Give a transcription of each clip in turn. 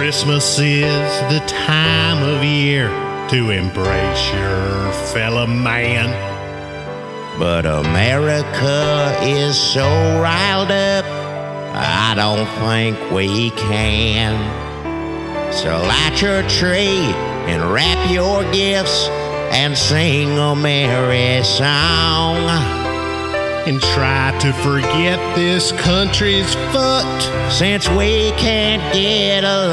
Christmas is the time of year to embrace your fellow man. But America is so riled up, I don't think we can. So light your tree and wrap your gifts and sing a merry song. And try to forget this country's foot. Since we can't get along.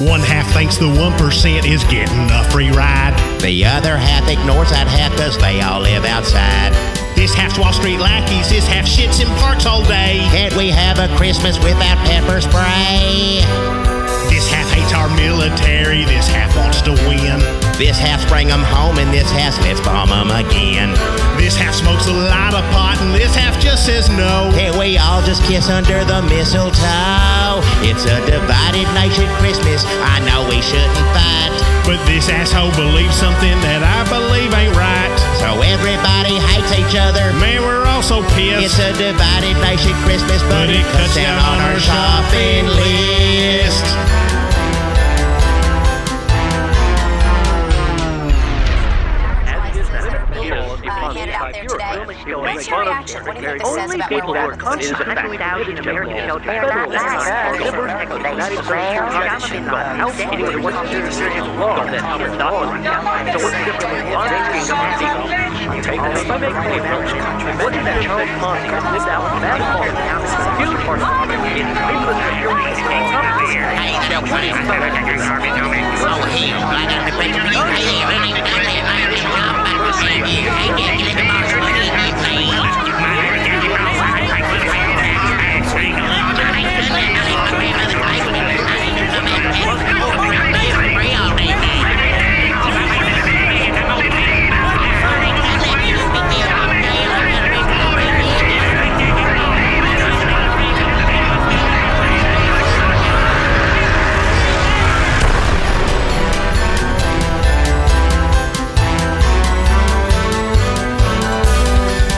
One half thinks the 1% is getting a free ride. The other half ignores that half cause they all live outside. This half's Wall Street lackeys, this half shits in parks all day. Can't we have a Christmas without pepper spray? This half hates our military, this half wants to win. This half bring 'em home and this half let's bomb 'em again. This half smokes a lot of pot and this half just says no. Can't we all just kiss under the mistletoe? It's a divided nation Christmas, I know we shouldn't fight. But this asshole believes something that I believe ain't right. So everybody hates each other. Man, we're all so pissed. It's a divided nation Christmas, but, it cuts down on our shopping list. Out there today. What's your reaction? What do you think this says about people who America? are constantly put out in American shelters, federal laws, liberal United States anyone who wants to do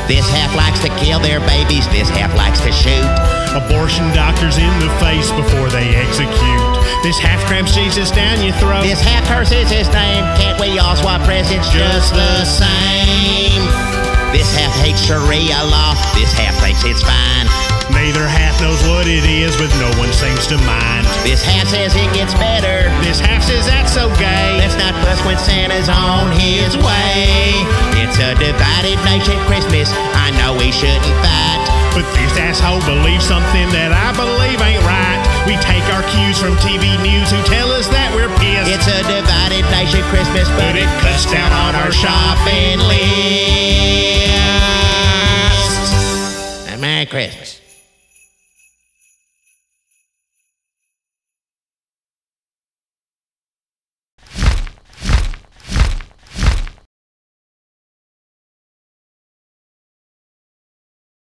This half likes to kill their babies. This half likes to shoot. Abortion doctors in the face before they execute. This half cramps Jesus down your throat. This half curses his name. Can't we all swap presents just the same? This half hates Sharia law. This half thinks it's fine. Neither half knows what it is, but no one seems to mind. This half says it gets better. This half says that's so gay. Let's not fuss when Santa's on his way. It's a divided nation Christmas. I know we shouldn't fight. But this asshole believes something that I believe ain't right. We take our cues from TV news who tell us that we're pissed. It's a divided nation Christmas, but it cuts down